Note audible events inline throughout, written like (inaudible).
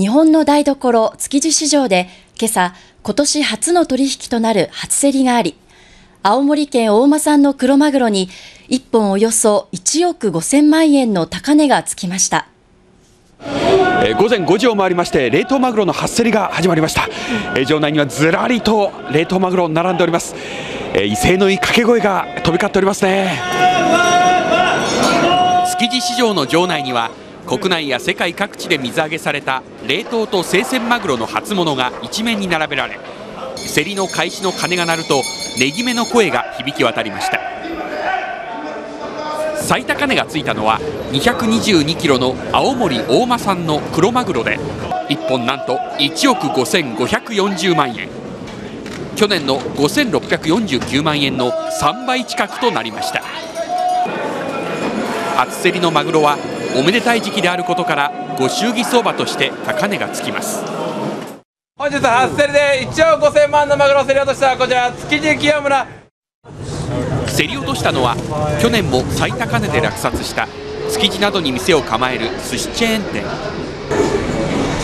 日本の台所築地市場で今朝今年初の取引となる初競りがあり青森県大間産のクロマグロに1本およそ1億5000万円の高値がつきました。えー午前5時を回りまして冷凍マグロの初競りが始まりました、えー場内にはずらりと冷凍マグロ並んでおります、えー威勢のいい掛け声が飛び交っておりますね。築地市場の場内には国内や世界各地で水揚げされた冷凍と生鮮マグロの初物が一面に並べられ競りの開始の鐘が鳴ると値決めの声が響き渡りました。最高値がついたのは222キロの青森大間産の黒マグロで1本なんと1億5540万円。去年の5649万円の3倍近くとなりました。初競りのマグロはおめでたい時期であることからご祝儀相場として高値がつきます。本日初競りで1億5000万のマグロを競り落としたこちら築地清村。競り落としたのは去年も最高値で落札した築地などに店を構える寿司チェーン店。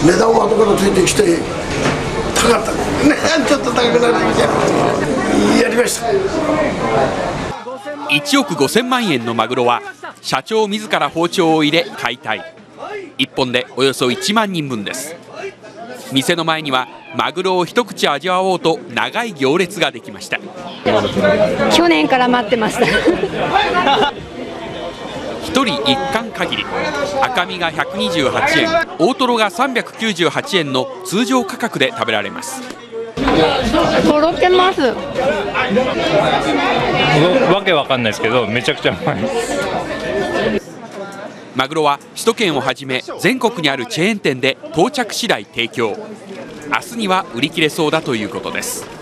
値段は後からついてきて高かった。ね (laughs) ちょっと高くなってきて。やりました。1億5000万円のマグロは社長自ら包丁を入れ解体。1本でおよそ1万人分です。店の前にはマグロを一口味わおうと長い行列ができました。去年から待ってました。(laughs) 1人1貫限り赤身が128円大トロが398円の通常価格で食べられます。とろけます。わけわかんないですけどめちゃくちゃうまいですマグロは首都圏をはじめ全国にあるチェーン店で到着次第提供。明日には売り切れそうだということです。